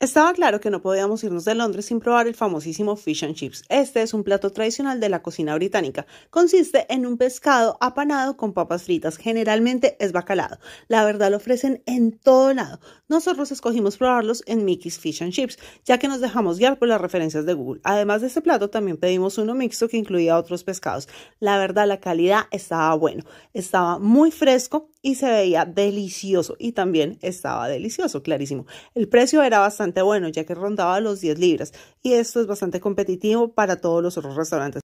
Estaba claro que no podíamos irnos de Londres sin probar el famosísimo fish and chips. Este es un plato tradicional de la cocina británica. Consiste en un pescado apanado con papas fritas. Generalmente es bacalado. La verdad lo ofrecen en todo lado. Nosotros escogimos probarlos en Mickey's Fish and Chips, ya que nos dejamos guiar por las referencias de Google. Además de este plato, también pedimos uno mixto que incluía otros pescados. La verdad, la calidad estaba bueno. Estaba muy fresco y se veía delicioso. Y también estaba delicioso, clarísimo. El precio era bastante bueno, ya que rondaba los 10 libras, y esto es bastante competitivo para todos los otros restaurantes.